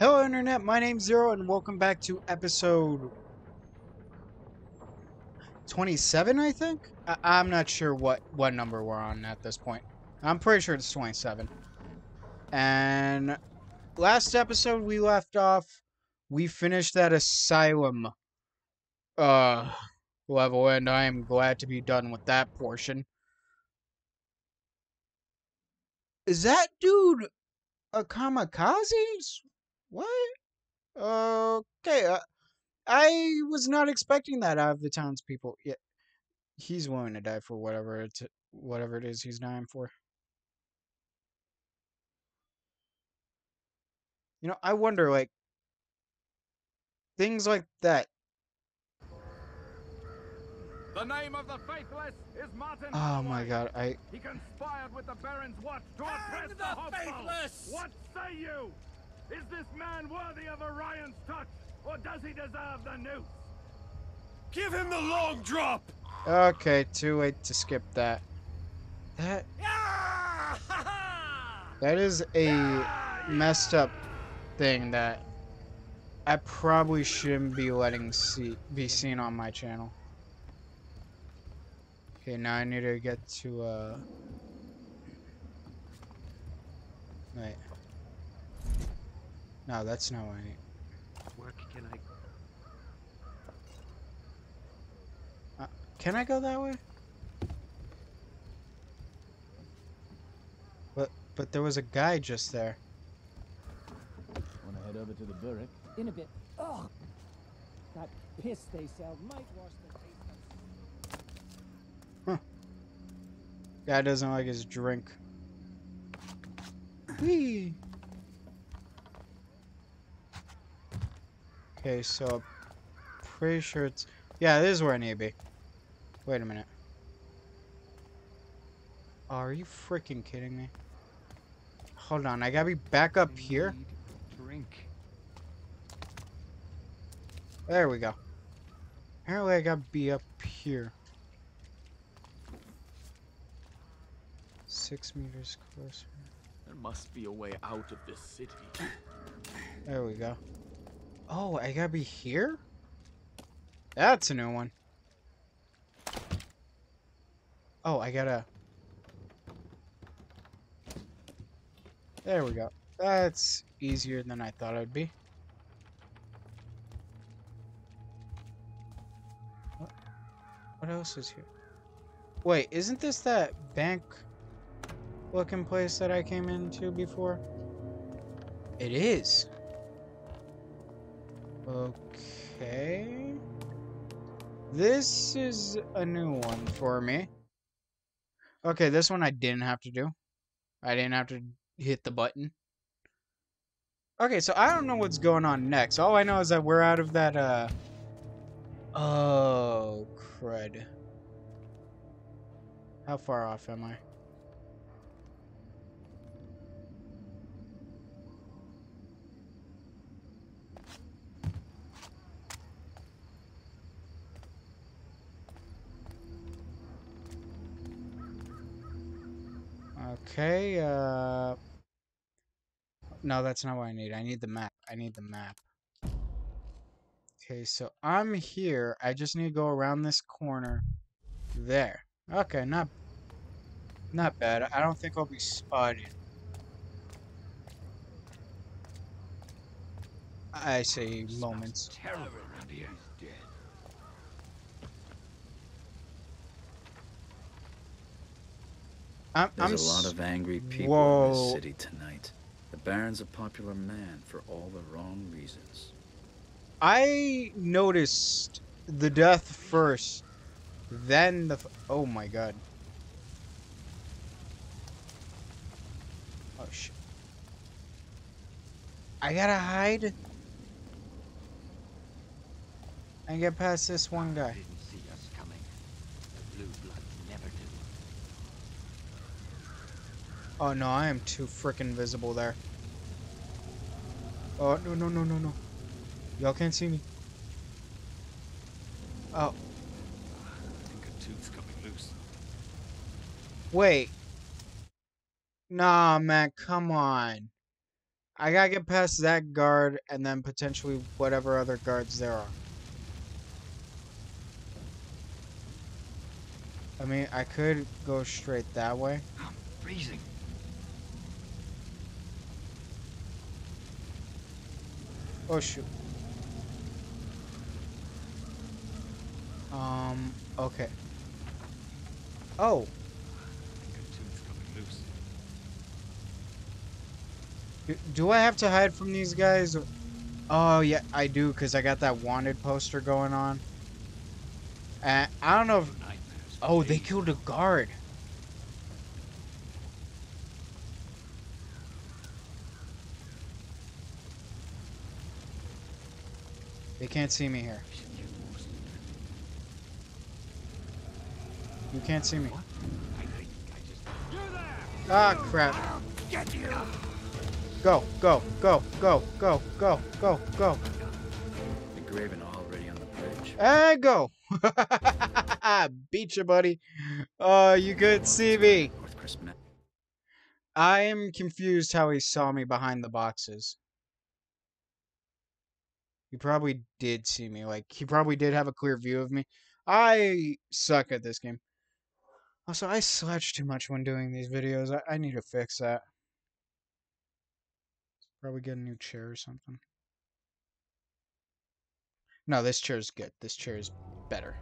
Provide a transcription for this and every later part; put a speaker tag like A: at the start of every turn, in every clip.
A: Hello, Internet. My name's Zero, and welcome back to episode 27, I think? I- I'm not sure what, what number we're on at this point. I'm pretty sure it's 27. And last episode we left off, we finished that asylum uh, level, and I am glad to be done with that portion. Is that dude a kamikaze? What? Okay, uh, I was not expecting that out of the townspeople. Yeah, he's willing to die for whatever it's whatever it is he's dying for. You know, I wonder, like, things like that.
B: The name of the faithless is Martin
A: Oh my god, I
B: He conspired with the Baron's watch to oppress the,
C: the faithless!
B: What say you? Is this man worthy of Orion's touch, or does he deserve the noose?
C: Give him the long drop!
A: okay, too late to skip that. That!
C: Ha ha!
A: that is a messed up thing that I probably shouldn't be letting see be seen on my channel. Okay, now I need to get to uh Wait. No, that's not what I need.
B: Where can I?
A: Uh, can I go that way? But but there was a guy just there.
D: Want to head over to the Burrick?
E: in a bit. Ugh! That piss they sell might wash the taste of
A: Guy doesn't like his drink. Whee! Okay, so pretty sure it's yeah, this is where I need to be. Wait a minute. Oh, are you freaking kidding me? Hold on, I gotta be back up here.
B: Drink.
A: There we go. Apparently I gotta be up here. Six meters closer.
C: There must be a way out of this city.
A: There we go. Oh, I gotta be here? That's a new one. Oh, I gotta... There we go. That's easier than I thought it'd be. What, what else is here? Wait, isn't this that bank looking place that I came into before? It is. Okay. This is a new one for me. Okay, this one I didn't have to do. I didn't have to hit the button. Okay, so I don't know what's going on next. All I know is that we're out of that, uh... Oh, crud. How far off am I? Okay, uh... No, that's not what I need. I need the map. I need the map. Okay, so I'm here. I just need to go around this corner. There. Okay, not... Not bad. I don't think I'll be spotted. I say moments.
B: Terrible around here.
A: I'm,
F: There's
A: I'm
F: a lot of angry people in this city tonight. The Baron's a popular man for all the wrong reasons.
A: I noticed the death first, then the. F- oh my god. Oh shit. I gotta hide. And get past this one guy.
B: Didn't see us coming. The blue bloods never do.
A: Oh no, I am too freaking visible there. Oh no no no no no. Y'all can't see me. Oh,
C: I think a tooth's coming loose.
A: wait. Nah, man, come on. I gotta get past that guard and then potentially whatever other guards there are. I mean, I could go straight that way.
F: I'm freezing.
A: Oh shoot. Um, okay. Oh, do I have to hide from these guys? Oh yeah, I do because I got that wanted poster going on. And I don't know if. Oh, they killed a guard. They can't see me here. You can't see me.
C: I think I just.
A: Ah, crap. Go, go, go, go, go, go, go, go.
F: The Graven already on the bridge.
A: And go. Beat you, buddy. Oh, you could see me.
F: Northcrest Ma-
A: I am confused how he saw me behind the boxes. He probably did see me. Like, he probably did have a clear view of me. I suck at this game. Also, I slouch too much when doing these videos. I, I need to fix that. Probably get a new chair or something. No, this chair is good. This chair is better.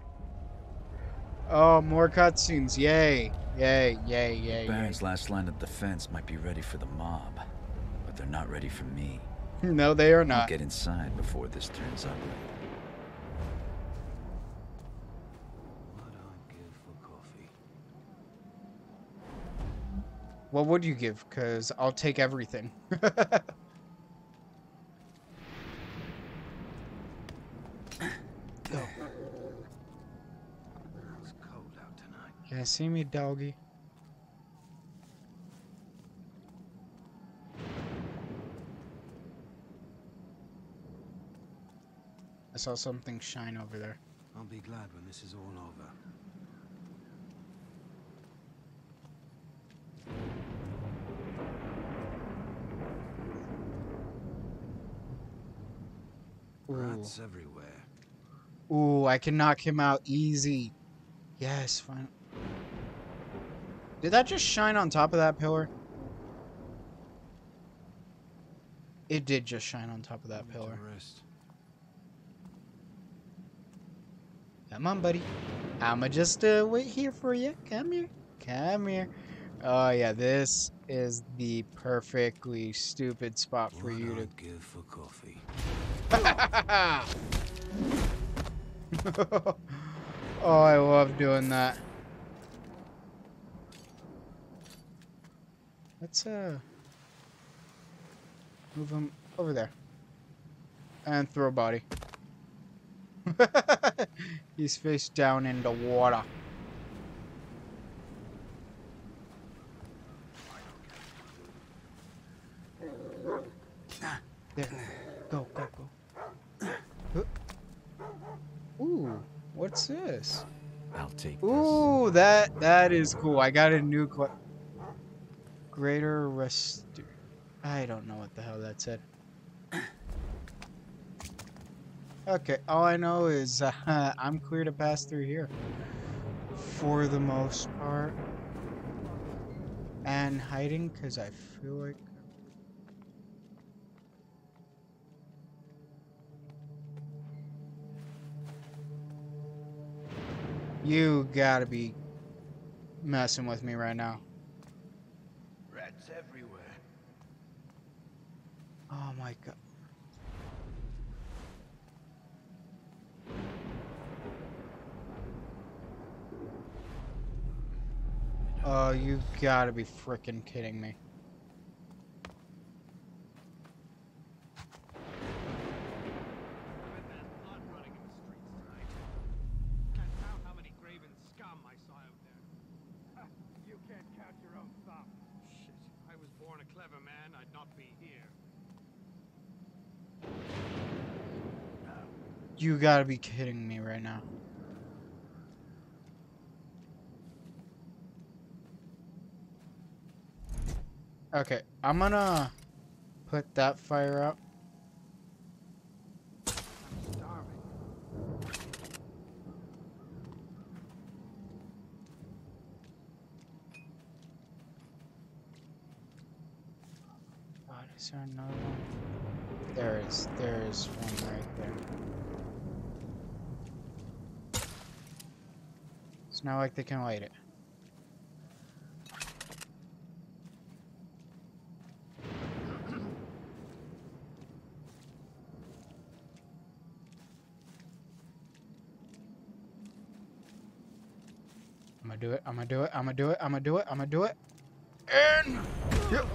A: Oh, more cutscenes. Yay. Yay, yay, yay, yay.
F: Baron's last line of defense might be ready for the mob, but they're not ready for me.
A: No, they are
F: I'll
A: not.
F: get inside before this turns ugly.
C: What I give for coffee.
A: What would you give? Because I'll take everything. Go.
C: It's cold out tonight.
A: Can you see me, doggy? I saw something shine over there.
C: I'll be glad when this is all over.
A: Ooh.
C: Rats everywhere.
A: Ooh, I can knock him out easy. Yes, fine. Did that just shine on top of that pillar? It did just shine on top of that pillar.
C: Rest.
A: Come on, buddy. I'ma just uh, wait here for you. Come here. Come here. Oh, yeah, this is the perfectly stupid spot for
C: What
A: you
C: I'd give for coffee.
A: to. oh, I love doing that. Let's, uh, move him over there. And throw a body. He's face down in the water. There. Go, go, go. Ooh, what's this?
F: I'll take this.
A: Ooh, that that is cool. I got a new qu- greater rest. I don't know what the hell that said. Okay, all I know is uh, I'm clear to pass through here for the most part. And hiding because I feel like You gotta be messing with me right now.
C: Rats everywhere.
A: Oh my god. Oh, you gotta be freaking kidding me.
B: There's blood running in the streets tonight. Can't count how many graven scum I saw out there. Ha, you can't count your own thumb. Shit, I was born a clever man, I'd not be here.
A: You gotta be kidding me right now. Okay, I'm gonna put that fire out. God, is there another one? There is. There is one right there. It's not like they can light it. I'm gonna do it. I'm gonna do it. I'm gonna do it. I'm gonna do it. I'm gonna do it. And yep.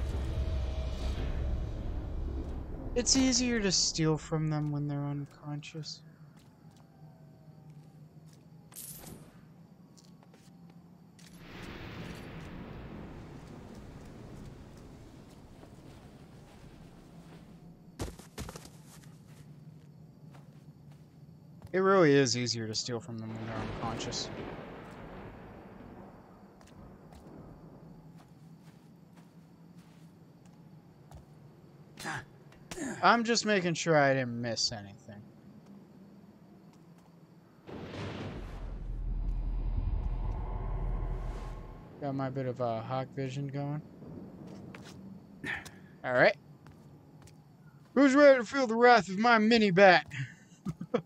A: It's easier to steal from them when they're unconscious. It really is easier to steal from them when they're unconscious. I'm just making sure I didn't miss anything. Got my bit of uh, hawk vision going. All right. Who's ready to feel the wrath of my mini bat?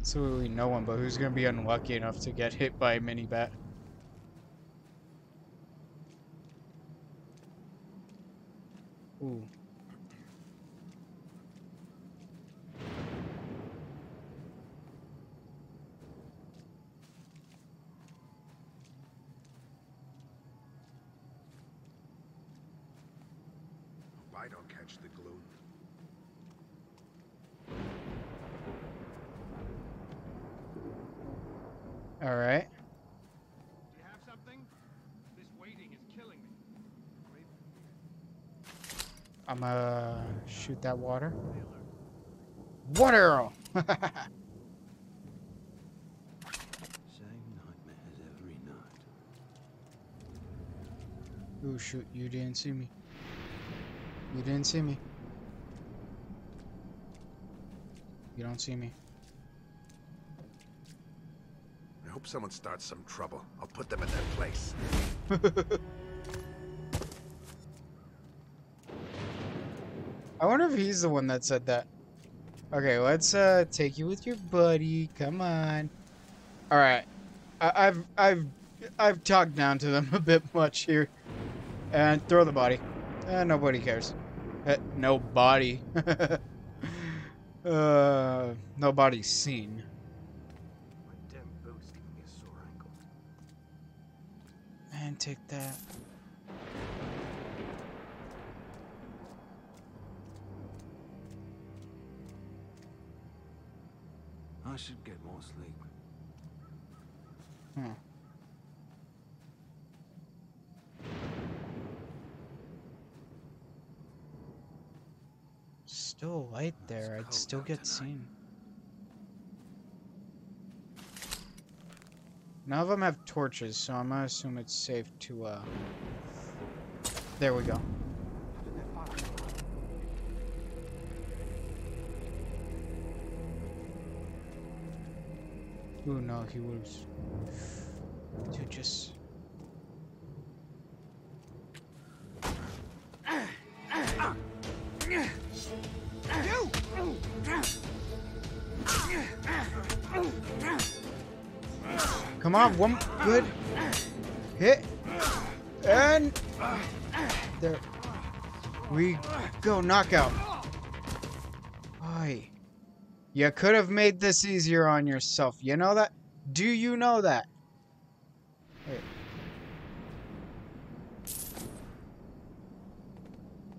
A: Absolutely no one, but who's gonna be unlucky enough to get hit by a mini bat? Ooh.
G: Hope I don't catch the glue.
A: All right.
B: Do you have something? This waiting is killing me. Raven,
A: I'm gonna shoot that water. Water arrow.
C: Same nightmares every night.
A: Ooh, shoot! You didn't see me. You didn't see me. You don't see me.
G: I hope someone starts some trouble. I'll put them in their place.
A: I wonder if he's the one that said that. Okay, let's uh take you with your buddy. Come on. All right. I I've I've I've talked down to them a bit much here. And throw the body. Uh, nobody cares. No body. uh, nobody's seen.
B: my damn boot's giving me a sore ankle.
A: And take that.
C: I should get more sleep.
A: Hmm. Still light there. I'd still get
C: tonight.
A: seen. None of them have torches, so I'm gonna assume it's safe to, uh... There we go.
B: How did that fire?
A: Ooh, no, he was... Dude, just... Come on, one good hit. And there we go, knockout. Aye. You could have made this easier on yourself. You know that? Do you know that? Wait.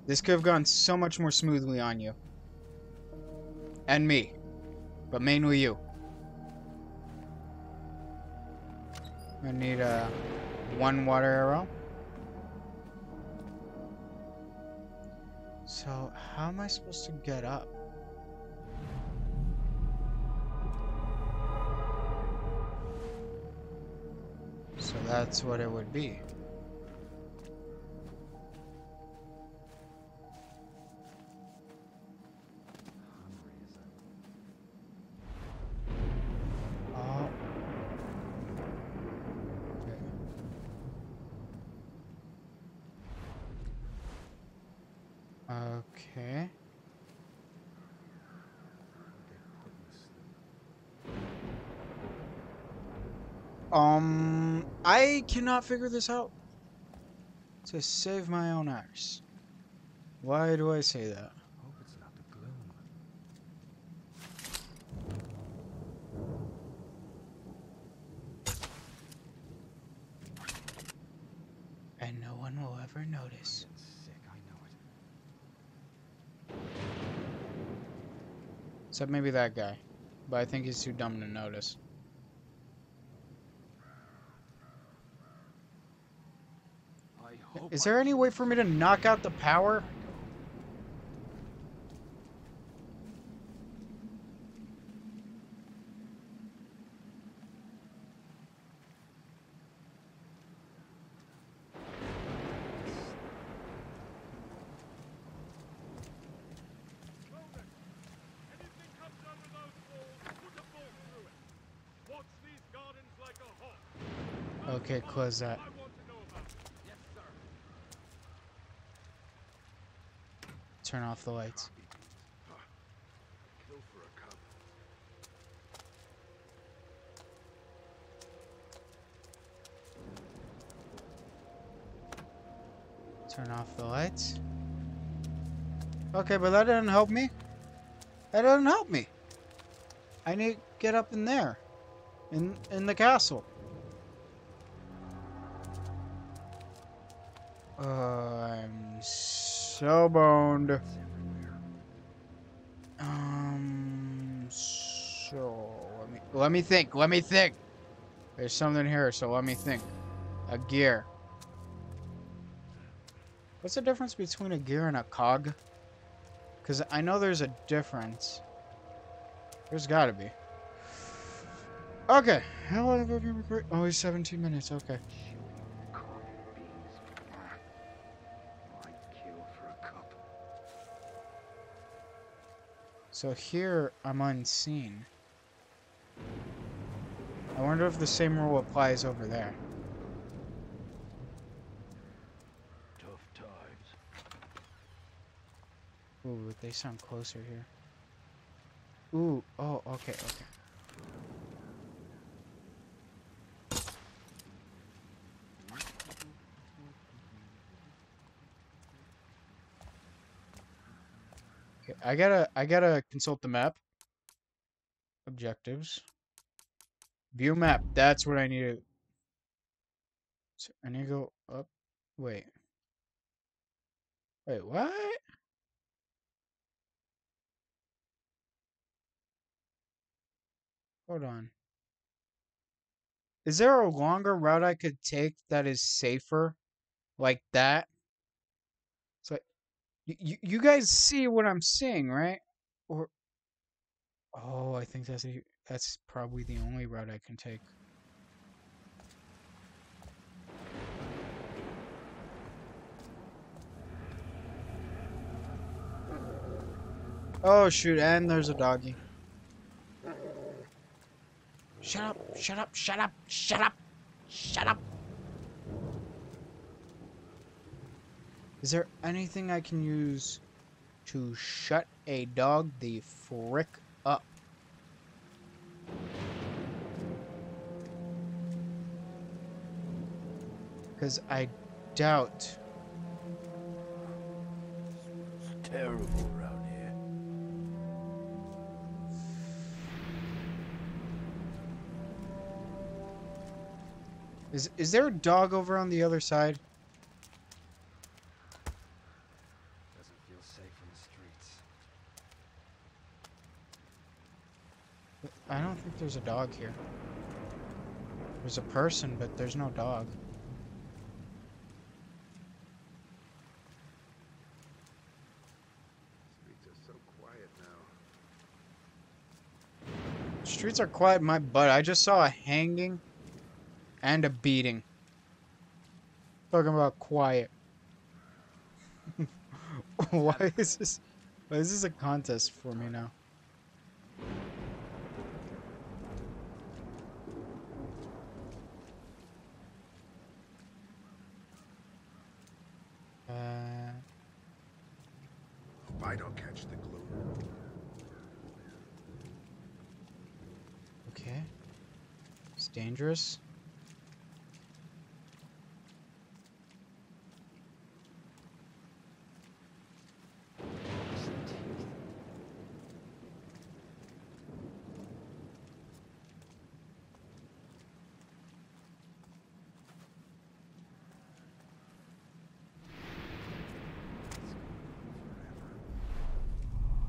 A: This could have gone so much more smoothly on you. And me. But mainly you. I need uh, one water arrow. So, how am I supposed to get up? So that's what it would be. Cannot figure this out. To save my own arse. Why do I say that?
C: Hope it's not the gloom.
A: And no one will ever notice.
C: Sick, I know it.
A: Except maybe that guy. But I think he's too dumb to notice.
C: I hope
A: Is there any way for me to knock out the power?
B: Okay, close over those walls, put a bolt through it. Watch these gardens like a hawk.
A: Okay, close that.
B: I want to know about it. Yes, sir.
A: Turn off the lights. Turn off the lights. Okay, but that didn't help me. That doesn't help me. I need to get up in there. In in the castle. Uh, so boned. Um, so let me let me think. Let me think. There's something here, so let me think. A gear. What's the difference between a gear and a cog? Because I know there's a difference. There's got to be. Okay. How long have I been recording? Only 17 minutes. Okay. So here I'm unseen. I wonder if the same rule applies over there.
C: Tough times.
A: Ooh, they sound closer here. Ooh, oh, okay, okay. I gotta, I gotta consult the map. Objectives. View map. That's what I need to. So I need to go up. Wait. Wait, what? Hold on. Is there a longer route I could take that is safer? Like that? You, you guys see what I'm seeing, right? Or Oh, I think that's a, that's probably the only route I can take. Oh shoot, and there's a doggy. Shut up, shut up, shut up, shut up, shut up. Is there anything I can use to shut a dog the frick up? Because I doubt.
C: It's terrible around here.
A: Is is there a dog over on the other side?
C: Doesn't feel safe in the streets.
A: I don't think there's a dog here. There's a person, but there's no dog.
G: Streets are so quiet now.
A: Streets are quiet, my butt. I just saw a hanging and a beating. Talking about quiet. why is this? Why is this a contest for me now? Uh,
G: I don't catch the gloom.
A: Okay. It's dangerous.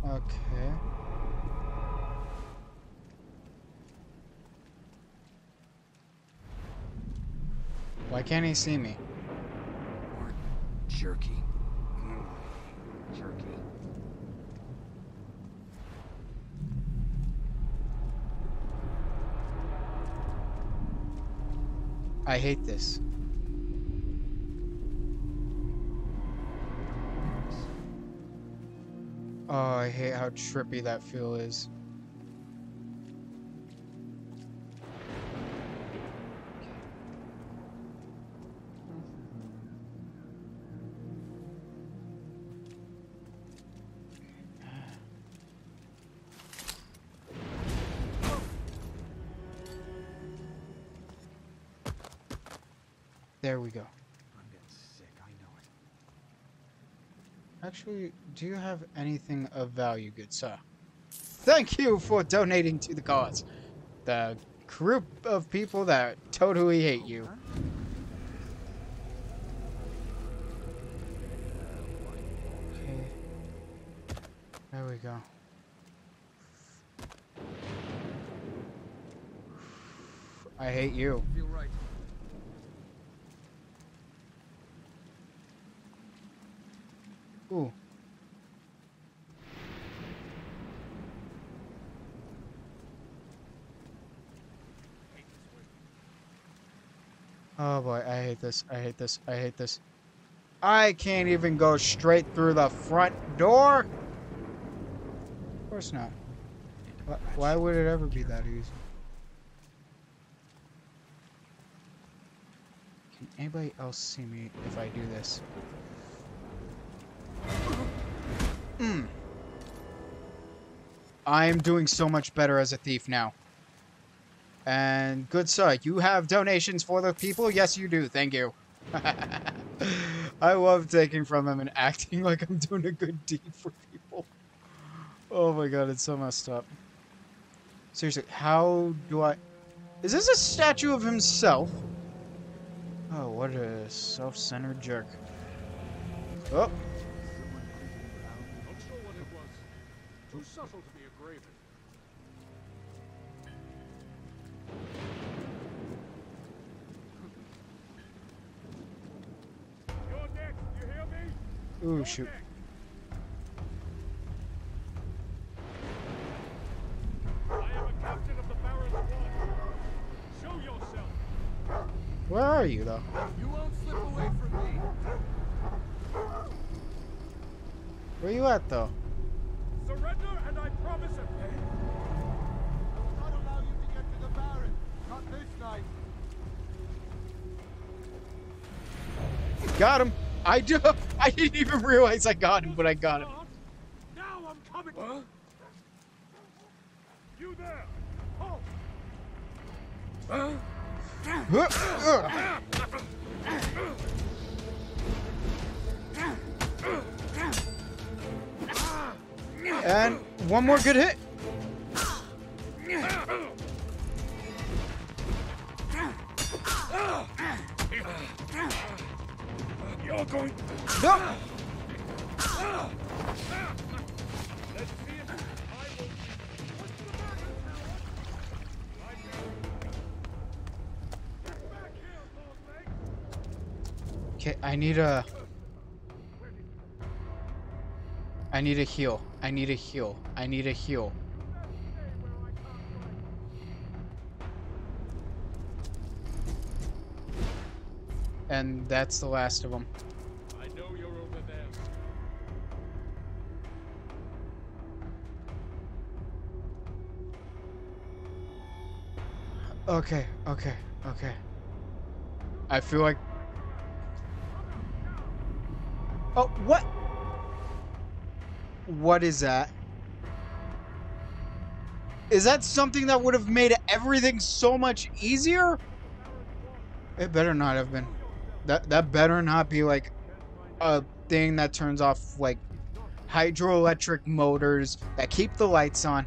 A: Okay. Why can't he see me?
C: More jerky. Mm, Jerky.
A: I hate this. Oh, I hate how trippy that feel is. Actually, do you have anything of value, good sir? Thank you for donating to the cause. The group of people that totally hate you. Okay. There we go. I hate you.
B: Feel right.
A: Ooh. Oh boy, I hate this. I hate this. I hate this. I can't even go straight through the front door. Of course not. Why would it ever be that easy? Can anybody else see me if I do this? Mm. I am doing so much better as a thief now. And good sir, you have donations for the people? Yes, you do. Thank you. I love taking from them and acting like I'm doing a good deed for people. Oh my god, it's so messed up. Seriously, how do I... Is this a statue of himself? Oh, what a self-centered jerk. Oh,
B: Not sure what it was. Too subtle to be a graven. You're next, you hear me?
A: ooh,
B: You're
A: shoot.
B: next. I am a captain of the Baron's Watch. Show yourself.
A: Where are you, though?
B: You won't slip away from me.
A: Where you at, though? Got him! I do! I didn't even realize I got him, but I got him.
B: Now I'm coming. What? You there? Halt!
A: And one more good hit.
B: Back here, Longlegs!
A: Okay, I need a... I need a heal. I need a heal. I need a heal. And that's the last of them. Okay, okay, okay. I feel like... Oh, what? What is that? Is that something that would have made everything so much easier? It better not have been. That that better not be like a thing that turns off like hydroelectric motors that keep the lights on.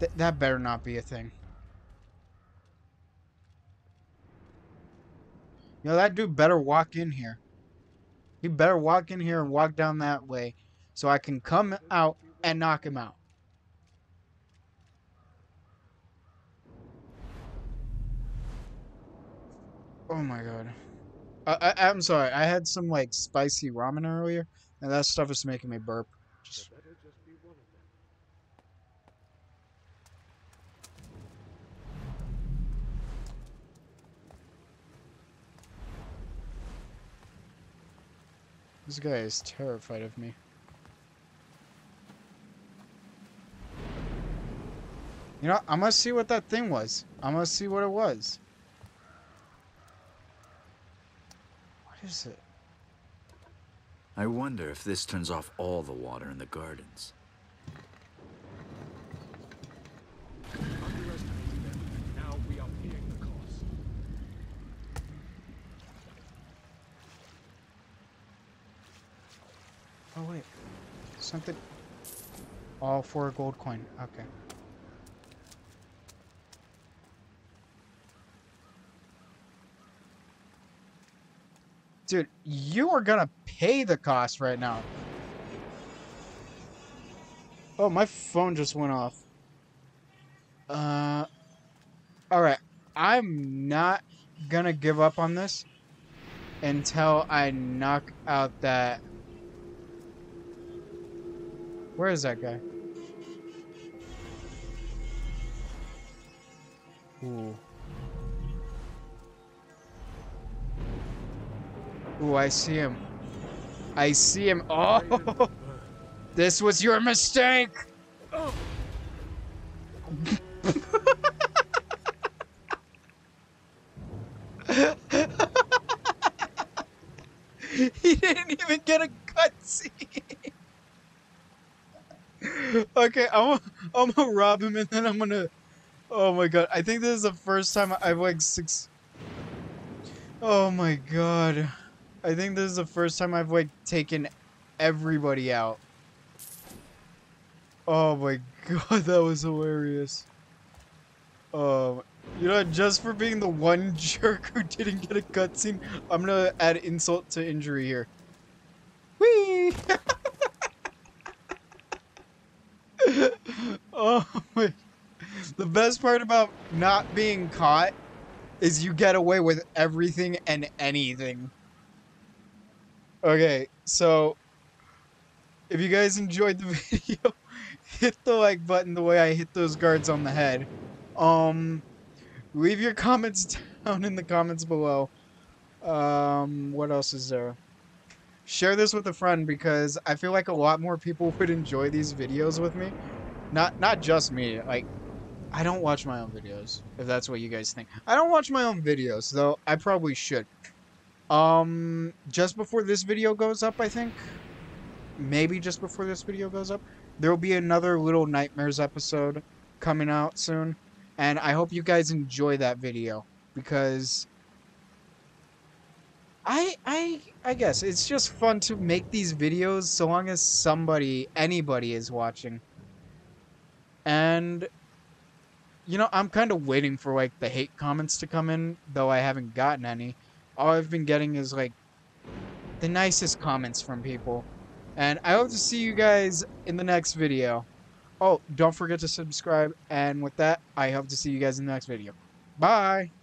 A: Th that better not be a thing. You know, that dude better walk in here. He better walk in here and walk down that way so I can come out and knock him out. Oh my god. I, I, I'm sorry. I had some like spicy ramen earlier, and that stuff is making me burp. Just... This guy is terrified of me. You know, I'm gonna see what that thing was. I'm gonna see what it was. What is it?
F: I wonder if this turns off all the water in the gardens.
B: Underestimated them, and now we are paying the cost.
A: Oh wait, something. All for a gold coin. Okay. Dude, you are gonna pay the cost right now. Oh, my phone just went off. Uh, alright. I'm not gonna give up on this until I knock out that... Where is that guy? Ooh. Ooh, I see him. I see him. Oh! This was your mistake! he didn't even get a cutscene. Okay, I'm gonna, I'm gonna rob him and then I'm gonna. Oh my god! I think this is the first time I've like six. Oh my god! I think this is the first time I've like taken everybody out. Oh my god, that was hilarious. Um, you know, just for being the one jerk who didn't get a cutscene, I'm gonna add insult to injury here. Whee! oh my. The best part about not being caught is you get away with everything and anything. Okay, so if you guys enjoyed the video, hit the like button the way I hit those guards on the head. Um, leave your comments down in the comments below. Um, what else is there? Share this with a friend because I feel like a lot more people would enjoy these videos with me. Not not just me. Like, I don't watch my own videos. If that's what you guys think, I don't watch my own videos, though. I probably should. Um, just before this video goes up, I think. Maybe just before this video goes up. There will be another Little Nightmares episode coming out soon. And I hope you guys enjoy that video. Because... I, I, I guess it's just fun to make these videos so long as somebody, anybody is watching. And, you know, I'm kind of waiting for, like, the hate comments to come in, though I haven't gotten any all I've been getting is like the nicest comments from people. And I hope to see you guys in the next video. Oh, don't forget to subscribe. And with that, I hope to see you guys in the next video. Bye!